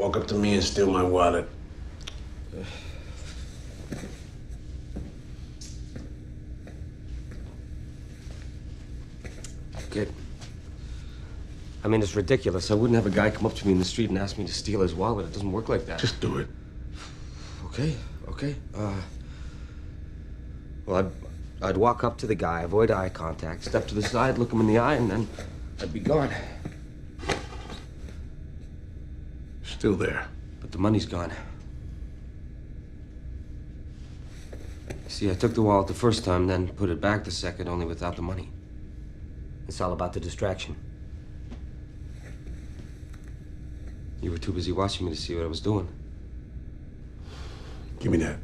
walk up to me and steal my wallet. Kid. I mean, it's ridiculous. I wouldn't have a guy come up to me in the street and ask me to steal his wallet. It doesn't work like that. Just do it. Okay, okay. Uh, well, I'd, I'd walk up to the guy, avoid eye contact, step to the side, look him in the eye, and then I'd be gone. Still there. But the money's gone. See, I took the wallet the first time, then put it back the second, only without the money. It's all about the distraction. You were too busy watching me to see what I was doing. Give me that.